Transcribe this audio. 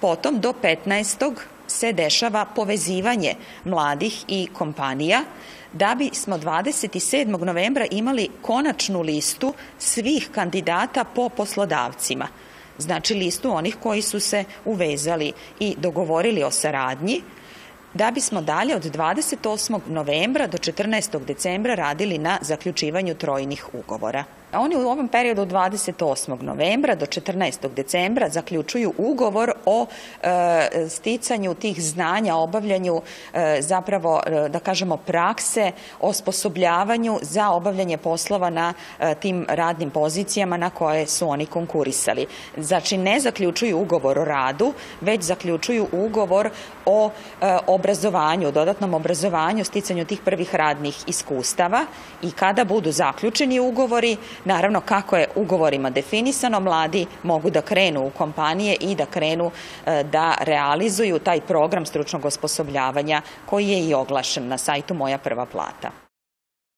Potom do 15. se dešava povezivanje mladih i kompanija da bi smo 27. novembra imali konačnu listu svih kandidata po poslodavcima. Znači listu onih koji su se uvezali i dogovorili o saradnji, da bismo dalje od 28. novembra do 14. decembra radili na zaključivanju trojnih ugovora. Oni u ovom periodu od 28. novembra do 14. decembra zaključuju ugovor o e, sticanju tih znanja, obavljanju e, zapravo, e, da kažemo, prakse, osposobljavanju za obavljanje poslova na e, tim radnim pozicijama na koje su oni konkurisali. Znači, ne zaključuju ugovor o radu, već zaključuju ugovor o e, obrazovanju, dodatnom obrazovanju, sticanju tih prvih radnih iskustava i kada budu zaključeni ugovori, Naravno, kako je ugovorima definisano, mladi mogu da krenu u kompanije i da krenu e, da realizuju taj program stručnog osposobljavanja koji je i oglašen na sajtu Moja prva plata.